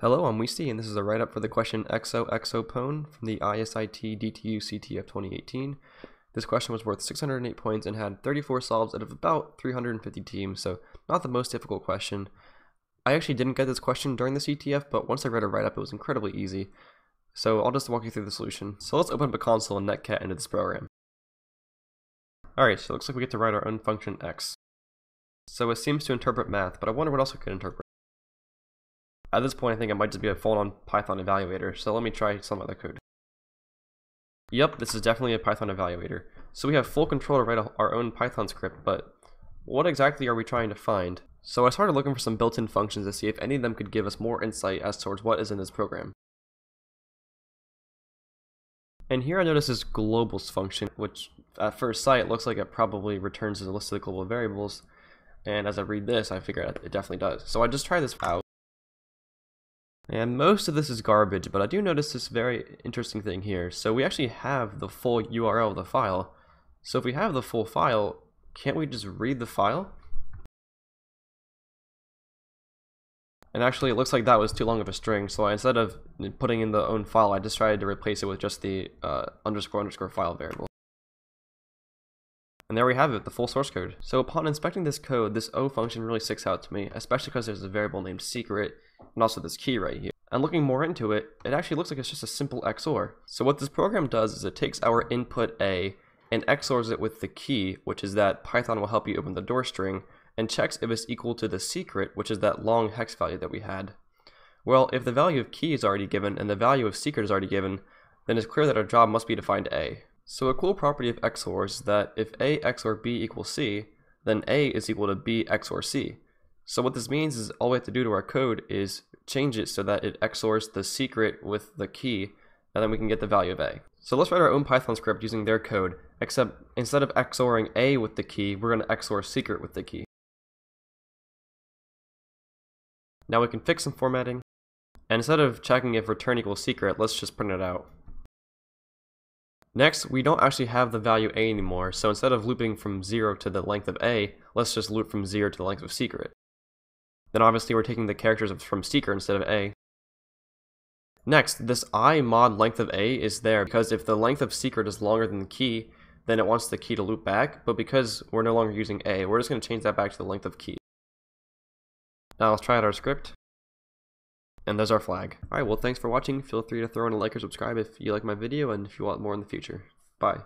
Hello, I'm Weastie, and this is a write-up for the question xoxopwn from the ISITDTU CTF 2018. This question was worth 608 points and had 34 solves out of about 350 teams, so not the most difficult question. I actually didn't get this question during the CTF, but once I read a write-up, it was incredibly easy. So I'll just walk you through the solution. So let's open up a console and netcat into this program. Alright, so it looks like we get to write our own function x. So it seems to interpret math, but I wonder what else it could interpret. At this point, I think it might just be a full-on Python evaluator, so let me try some other code. Yep, this is definitely a Python evaluator. So we have full control to write a, our own Python script, but what exactly are we trying to find? So I started looking for some built-in functions to see if any of them could give us more insight as towards what is in this program. And here I notice this globals function, which at first sight looks like it probably returns a list of the global variables. And as I read this, I figure it definitely does. So I just try this out. And most of this is garbage, but I do notice this very interesting thing here. So we actually have the full URL of the file. So if we have the full file, can't we just read the file? And actually it looks like that was too long of a string, so instead of putting in the own file, I just tried to replace it with just the uh, underscore underscore file variable. And there we have it, the full source code. So upon inspecting this code, this O function really sticks out to me, especially because there's a variable named secret, and also this key right here. And looking more into it, it actually looks like it's just a simple XOR. So what this program does is it takes our input A and XORs it with the key, which is that Python will help you open the door string, and checks if it's equal to the secret, which is that long hex value that we had. Well, if the value of key is already given and the value of secret is already given, then it's clear that our job must be to find A. So a cool property of XORs is that if A XOR B equals C, then A is equal to B XOR C. So what this means is all we have to do to our code is change it so that it XORs the secret with the key, and then we can get the value of A. So let's write our own Python script using their code, except instead of XORing A with the key, we're going to XOR secret with the key. Now we can fix some formatting, and instead of checking if return equals secret, let's just print it out. Next, we don't actually have the value a anymore, so instead of looping from 0 to the length of a, let's just loop from 0 to the length of secret. Then obviously we're taking the characters from secret instead of a. Next, this i mod length of a is there because if the length of secret is longer than the key, then it wants the key to loop back, but because we're no longer using a, we're just going to change that back to the length of key. Now let's try out our script. And there's our flag. Alright, well thanks for watching. Feel free to throw in a like or subscribe if you like my video and if you want more in the future. Bye.